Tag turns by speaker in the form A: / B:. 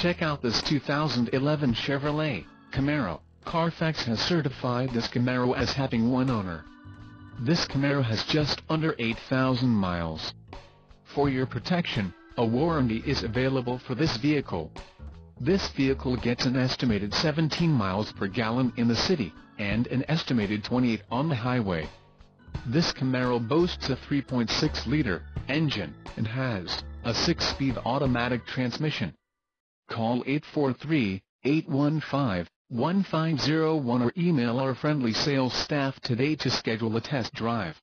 A: Check out this 2011 Chevrolet Camaro. Carfax has certified this Camaro as having one owner. This Camaro has just under 8,000 miles. For your protection, a warranty is available for this vehicle. This vehicle gets an estimated 17 miles per gallon in the city, and an estimated 28 on the highway. This Camaro boasts a 3.6-liter engine, and has a 6-speed automatic transmission. Call 843-815-1501 or email our friendly sales staff today to schedule a test drive.